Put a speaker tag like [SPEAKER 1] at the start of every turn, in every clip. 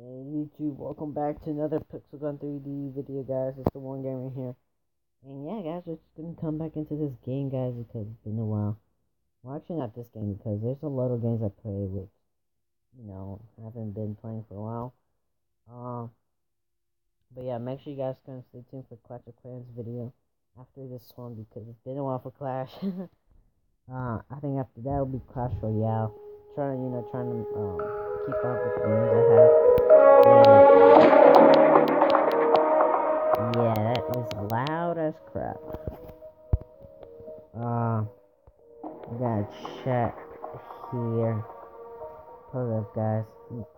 [SPEAKER 1] Hey YouTube, welcome back to another Pixel Gun 3D video guys, it's the One Gamer here. And yeah guys, we're just gonna come back into this game guys because it's been a while. Well actually not this game because there's a lot of games I play which, you know, haven't been playing for a while. Um, but yeah, make sure you guys gonna stay tuned for Clash of Clans video after this one because it's been a while for Clash. uh, I think after that will be Clash Royale. Trying, you know, trying to um, keep up with the games I have. Yeah, that was loud as crap. Uh, gotta check here. Hold up, guys.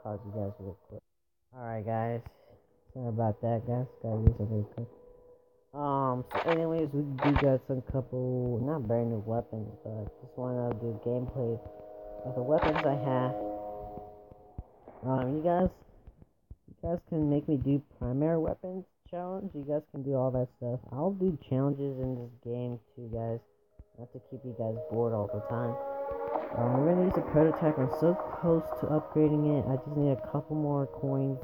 [SPEAKER 1] Pause you guys real quick. Alright, guys. Sorry about that, guys. Gotta use it real quick. Um, so anyways, we do got some couple, not brand new weapons, but just wanna do gameplay of the weapons I have. Um, you guys guys can make me do primary weapons challenge. You guys can do all that stuff. I'll do challenges in this game too, guys. Not to keep you guys bored all the time. Um, we're gonna use a prototype. I'm so close to upgrading it. I just need a couple more coins.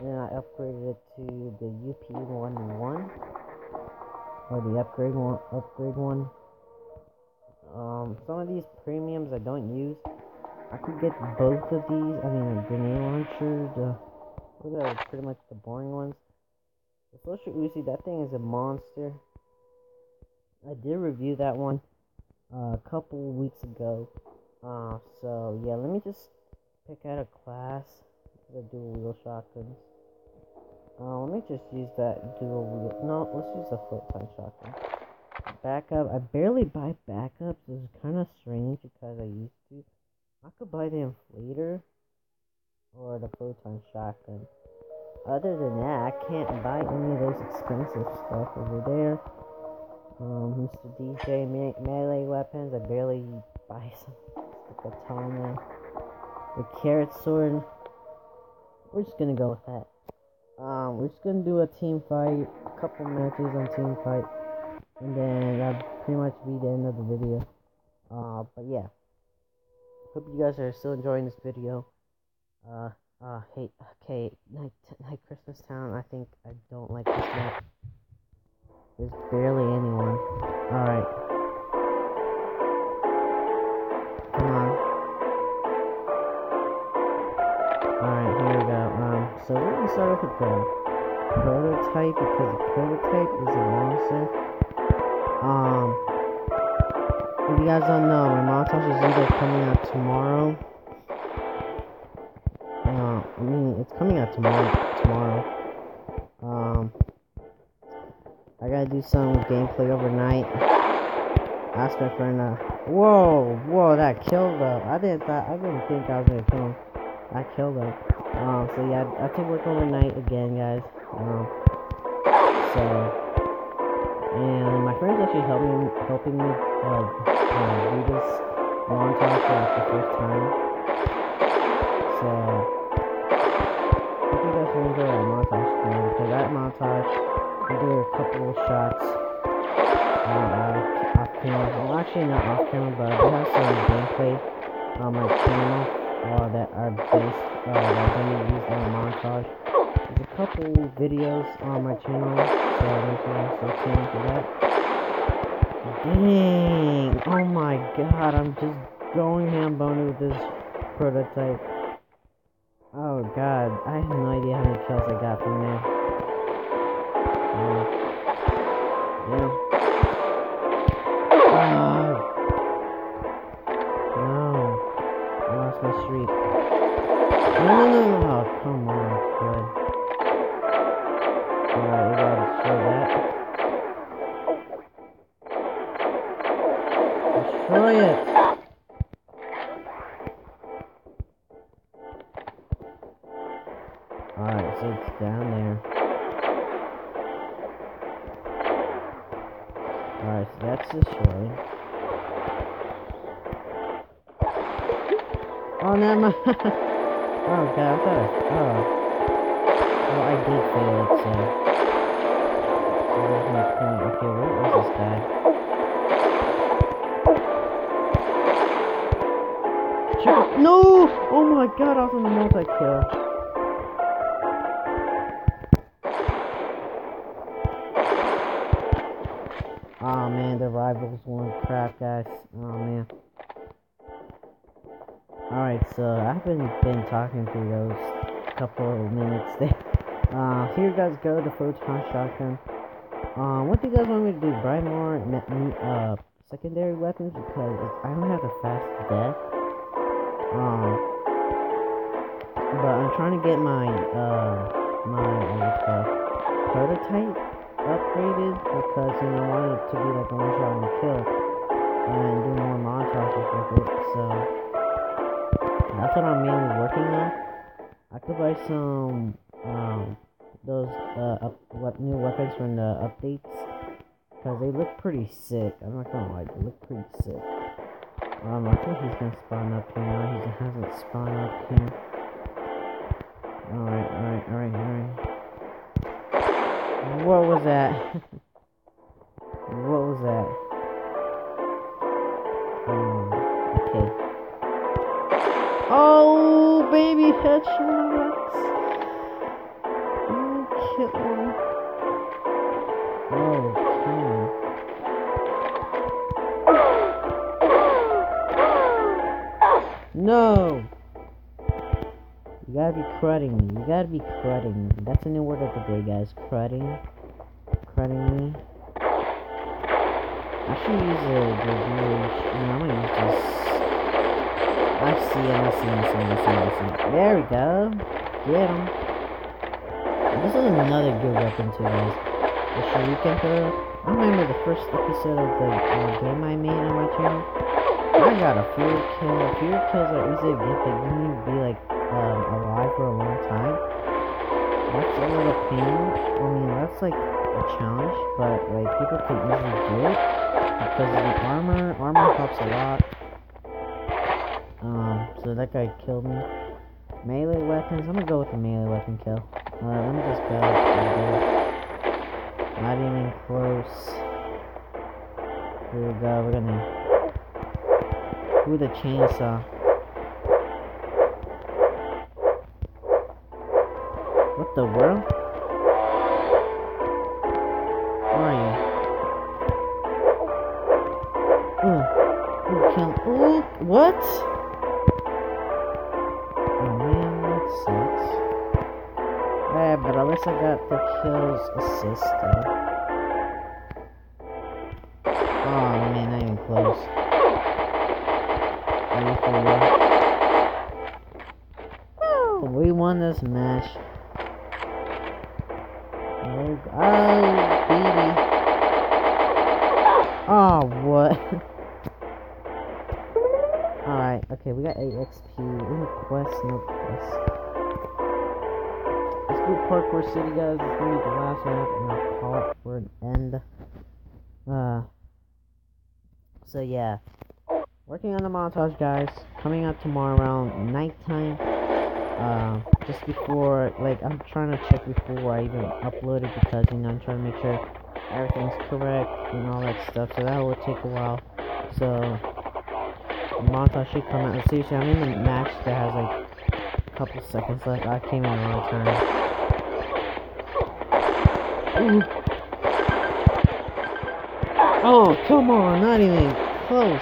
[SPEAKER 1] And then I upgraded it to the UP11 or the upgrade one. Upgrade one. Um, some of these premiums I don't use. I could get both of these. I mean, a grenade launcher, the those are pretty much the boring ones. The Social Uzi, that thing is a monster. I did review that one uh, a couple weeks ago. Uh, so, yeah, let me just pick out a class. The dual wheel shotguns. Uh, let me just use that dual wheel. No, let's use the foot punch shotgun. Backup. I barely buy backups. It's kind of strange because I used to. I could buy the inflator or the photon shotgun. Other than that, I can't buy any of those expensive stuff over there. Um, Mr. DJ me melee weapons, I barely buy some the katana, the carrot sword. We're just gonna go with that. Um, we're just gonna do a team fight, a couple matches on team fight, and then that'll pretty much be the end of the video. Uh, but yeah, hope you guys are still enjoying this video. Uh, uh, hey, okay, night, night Christmas Town, I think I don't like this map. There's barely anyone. Alright. Come on. Alright, here we go. Um, so we're gonna start off with the prototype, because the prototype is a monster. Um, if you guys don't know, my montage is either coming out tomorrow Mean, it's coming out tomorrow. Tomorrow. Um, I gotta do some gameplay overnight. Ask my friend. Uh, whoa, whoa, that killed him. I didn't thought. I didn't think I was gonna kill him. I killed him. Um, so yeah, I, have work overnight again, guys. Um, so, and my friends actually helping helping me uh, uh, do this montage for like the first time. So a shots uh, off camera. Well, actually not off camera, but we have some gameplay on my channel uh, that are based uh, that are going to use in the montage. There's a couple videos on my channel, so make sure you stay tuned for that. Dang! Oh my god, I'm just going ham boned with this prototype. Oh god, I have no idea how many kills I got from there. Yeah. My. No, no, no, no. Oh, come on. Good. Alright, we gotta destroy yeah, I've got a, uh, well, I did fail it, so. So there's no point. Okay, where is this guy? No! Oh my god, I was in the multi-kill. Oh man, the rivals won crap, guys. Oh man. Alright, so I've been been talking through those couple of minutes there. Uh, here you guys go, the photon shotgun. Um, what do you guys want me to do? Buy more uh secondary weapons because I don't have a fast death. Um, but I'm trying to get my uh my what's prototype upgraded because you know I want it to be like a one shot one kill and do more montages with it. So. That's what I'm mainly working on. I could buy some um those uh up, what new weapons from the updates because they look pretty sick. I'm not gonna lie, they look pretty sick. Um, I think he's gonna spawn up here now. He hasn't spawned up here. Alright, alright, alright, alright. What was that? what was that? Um, Oh, baby headshots. You kill him. Oh, No! You gotta be crudding me. You gotta be crudding me. That's a new word of the day, guys. Crudding. Crudding me. I should use a the, I'm gonna use this I see him, I see him, I see him, I see him, I see him. There we go. Get him. This is another good weapon too, guys. The Shuriken throw. I remember the first episode of the uh, game I made on my channel. I got a few kill. Few kills are easy to get, but you need to be like um, alive for a long time. That's a little pain. I mean, that's like a challenge, but like people can easily do it because of the armor. Armor helps a lot. Um, so that guy killed me. Melee weapons, I'm gonna go with the melee weapon kill. Alright, let me just go. Not even close. Here we go, we're gonna do the chainsaw. What the world? Where are you? Ooh. Ooh, kill. Ooh, what? Got the kills though. Oh man, not even close. We won this match. Oh, baby. Oh, what? Alright, okay, we got 8 XP. Any quest? No quest Parkour City, guys. It's gonna be the last map, and I'll call it for an end. Uh, so yeah, working on the montage, guys. Coming out tomorrow around nighttime. Uh, just before, like, I'm trying to check before I even upload it because, you know, I'm trying to make sure everything's correct and all that stuff. So that will take a while. So, the montage should come out. Seriously, I'm in the match that has like a couple seconds left. I came in a long time. Oh, come on, not even close.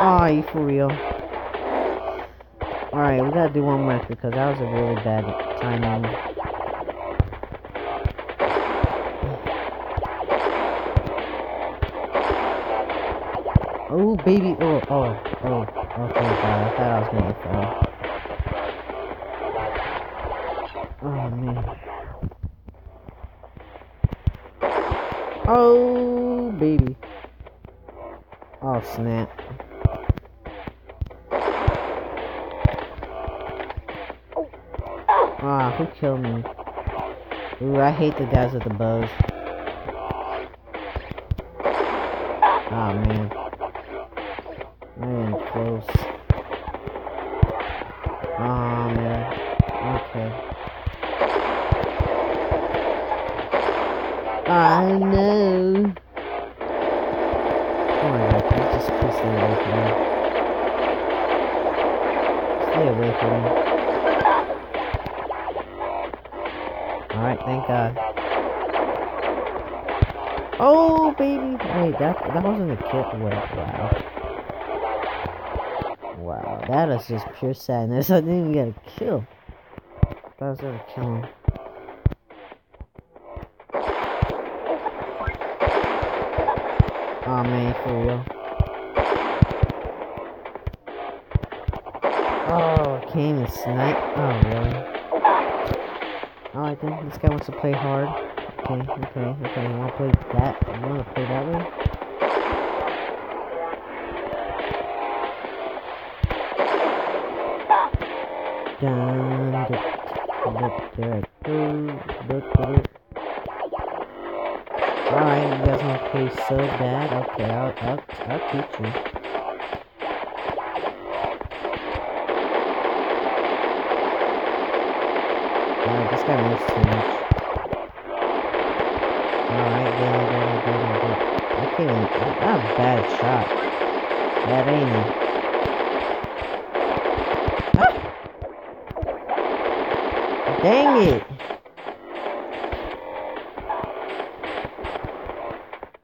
[SPEAKER 1] Ah, oh, you for real? Alright, we gotta do one more because that was a really bad timing. Oh, baby. Oh, oh, oh. Okay, God. I thought I was gonna. Oh man. Oh baby. Oh snap. Ah, who killed me? Ooh, I hate the guys with the bows. Oh man. I am close. Me. Alright, thank god. Oh, baby. Wait, that that wasn't a kill. Wait, wow. Wow, that is just pure sadness. I didn't even get a kill. That was gonna kill him. Oh man, for real. Came and snipe. Oh really? Oh, I think this guy wants to play hard. Okay, okay, okay. You wanna play that? You wanna play that way? Dun, dun, dun, dun, Alright, you guys wanna play so bad? Okay, I'll, I'll, I'll teach you. Alright, this guy moves too much. Alright, get him, get him, get him, get him. I can't even, not a bad shot. That ain't it. Ah! Dang it!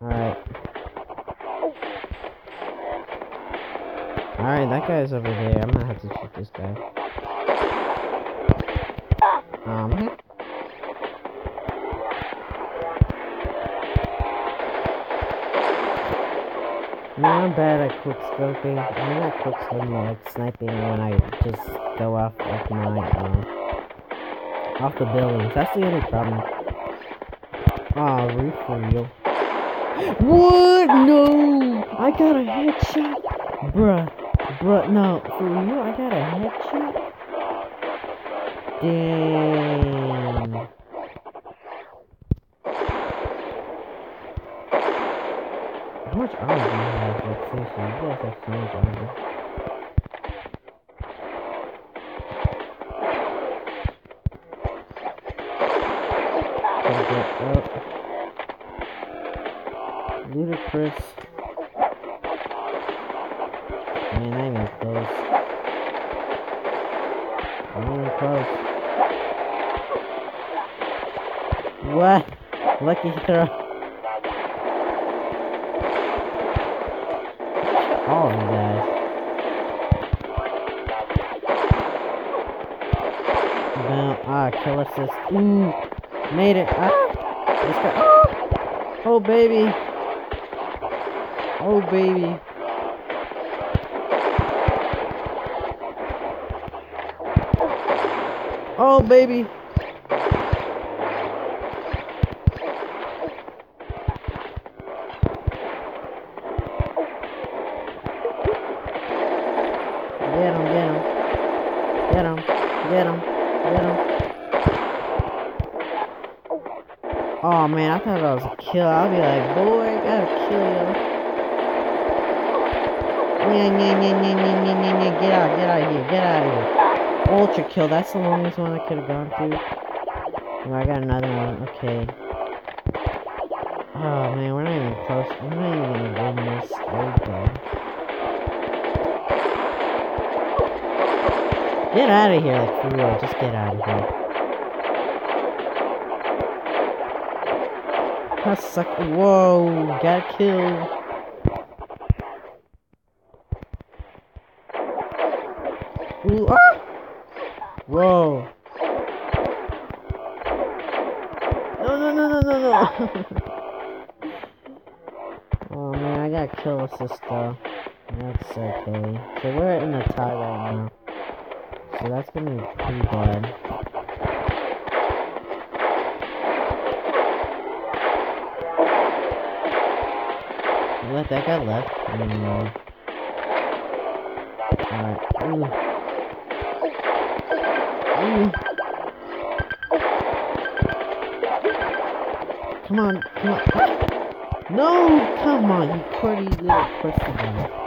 [SPEAKER 1] Alright. Alright, that guy's over there. I'm gonna have to shoot this guy. No, I'm bad at quick scoping. I'm not quick scoping, like sniping when I just go off of my, um, off the buildings. That's the only problem. Ah, oh, real. What? No! I got a headshot! Bruh. Bruh, no. For you, I got a headshot? Damn. How much armor do you have? Guys have so much armor. Ludicrous. Man, not even close. Not even close. What? Lucky throw. All of you guys. No, ah, kill assist. Ooh, made it. Ah. Oh, oh baby. Oh, baby. Oh, baby. Get him, get him. Get him, get him, get him. Oh man, I thought that was a kill. I'll be like, boy, I gotta kill you. Yeah, yeah, yeah, yeah, yeah, yeah, yeah, Get out, get out of here, get out of here. Ultra kill, that's the longest one I could have gone through. Oh, I got another one, okay. Oh man, we're not even close. We're not even gonna win Get out of here, like for real, just get out of here. That suck. Whoa, got killed. Ooh, ah! Whoa. No, no, no, no, no, no. oh, man, I got kill assist, though. That's okay. So we're in the tie right now. So that's gonna be pretty bad. Let that guy left. Mm. Alright. Come on, come on. No, come on, you pretty little pussy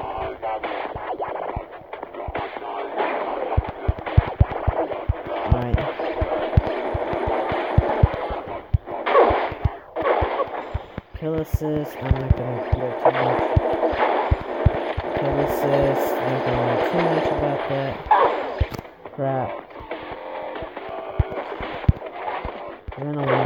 [SPEAKER 1] Assist, I'm not gonna do too much. I'm not gonna do too much about that. Crap. We're gonna win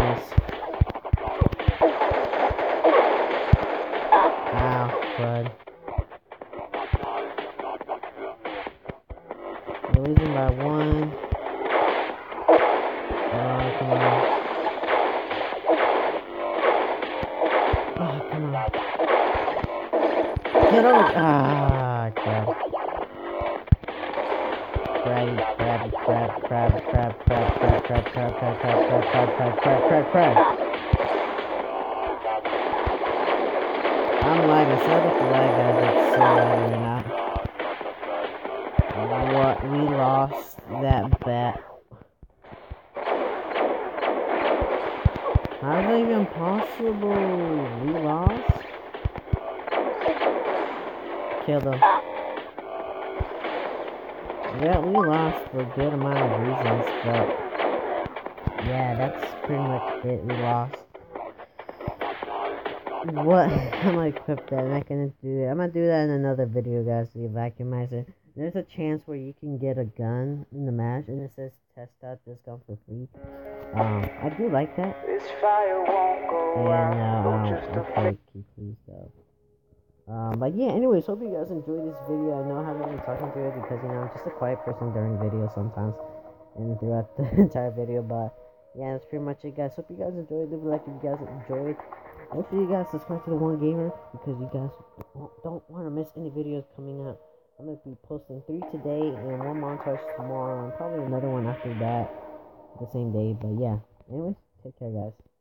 [SPEAKER 1] Sorry about the lag, guys. It's so laggy right now. What? We lost that bet. How is that even possible? We lost? Kill them. Yeah, we lost for a good amount of reasons, but yeah, that's pretty much it. We lost. What? I'm gonna equip that. I'm not gonna do it. I'm gonna do that in another video, guys. The vacuumizer. There's a chance where you can get a gun in the match, and it says test out this gun for free. Um, I do like that.
[SPEAKER 2] This fire won't go
[SPEAKER 1] And uh,
[SPEAKER 2] just a
[SPEAKER 1] okay, please go. Um, but yeah, anyways, hope you guys enjoyed this video. I know I haven't been talking to you because you know I'm just a quiet person during videos sometimes and throughout the entire video. But yeah, that's pretty much it, guys. Hope you guys enjoyed. Leave a like if you guys enjoyed. Make sure you guys subscribe to the One Gamer because you guys don't, want to miss any videos coming up. I'm gonna be posting three today and one montage tomorrow, and probably another one after that, the same day. But yeah, anyways, take care, guys.